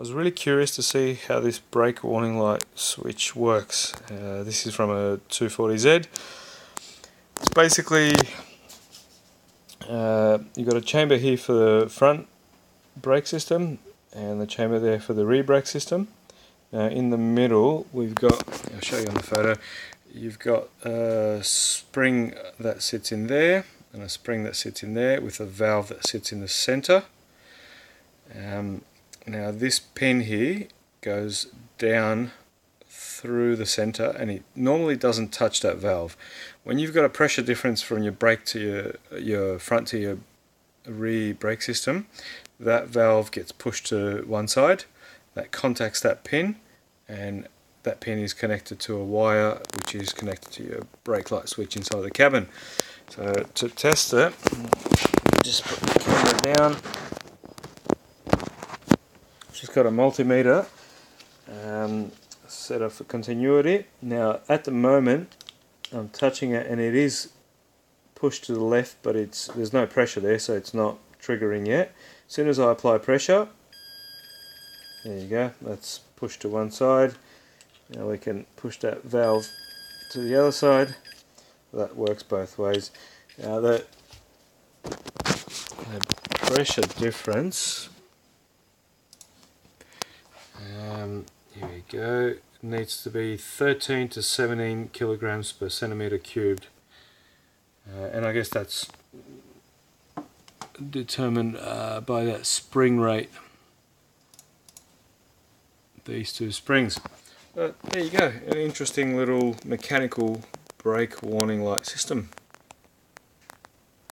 I was really curious to see how this brake warning light switch works. Uh, this is from a 240Z. It's basically uh, you've got a chamber here for the front brake system and the chamber there for the rear brake system. Now in the middle we've got, I'll show you on the photo, you've got a spring that sits in there and a spring that sits in there with a valve that sits in the center. Um, now this pin here goes down through the center and it normally doesn't touch that valve. When you've got a pressure difference from your brake to your, your front to your rear brake system, that valve gets pushed to one side, that contacts that pin and that pin is connected to a wire which is connected to your brake light switch inside the cabin. So to test it, just put the camera down. She's got a multimeter um, set up for continuity. Now at the moment I'm touching it and it is pushed to the left but it's there's no pressure there so it's not triggering yet. As soon as I apply pressure, there you go, that's pushed to one side. Now we can push that valve to the other side. That works both ways. Now the, the pressure difference, um, go, needs to be 13 to 17 kilograms per centimeter cubed. Uh, and I guess that's determined uh, by that spring rate. These two springs. But there you go, an interesting little mechanical brake warning light system.